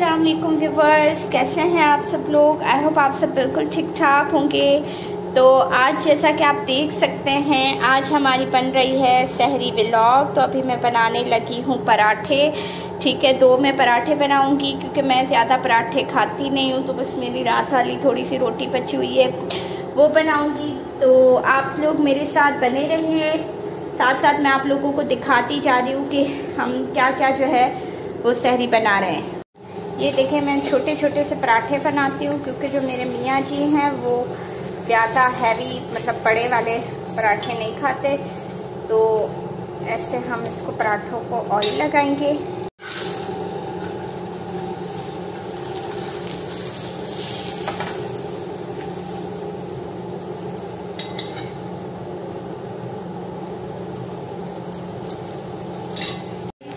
वालेकुम व्यूवर्स कैसे हैं आप सब लोग? आई होप आप सब बिल्कुल ठीक ठाक होंगे। तो आज जैसा कि आप देख सकते हैं, आज हमारी बन रही है सहरी ब्लॉग तो अभी मैं बनाने लगी हूँ पराठे। ठीक है, दो मैं पराठे बनाऊँगी क्योंकि मैं ज़्यादा पराठे खाती नहीं हूँ तो बस मेरी रात वाली थोड़ी सी रोटी बची हुई है, वो बनाऊँगी। तो आप लोग मेरे साथ बने रहिए। साथ साथ मैं आप लोगों को दिखाती जा रही हूँ कि हम क्या क्या जो है वो सहरी बना रहे हैं। ये देखें, मैं छोटे छोटे से पराठे बनाती हूँ, क्योंकि जो मेरे मियाँ जी हैं, वो ज़्यादा हैवी मतलब बड़े वाले पराठे नहीं खाते। तो ऐसे हम इसको पराठों को ऑयल लगाएँगे।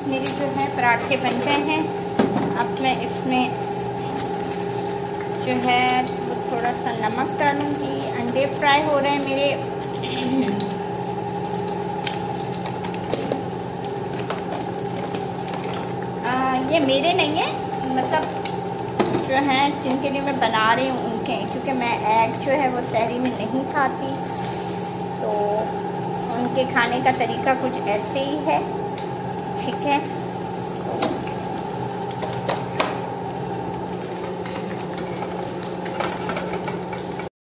मेरे जो है, पराठे बन गए हैं। इसमें जो है वो थोड़ा सा नमक डालूँगी। अंडे फ्राई हो रहे हैं मेरे। आ, ये मेरे नहीं है मतलब जो हैं जिनके लिए मैं बना रही हूँ उनके। क्योंकि मैं एग जो है वो शहरी में नहीं खाती। तो उनके खाने का तरीका कुछ ऐसे ही है। ठीक है?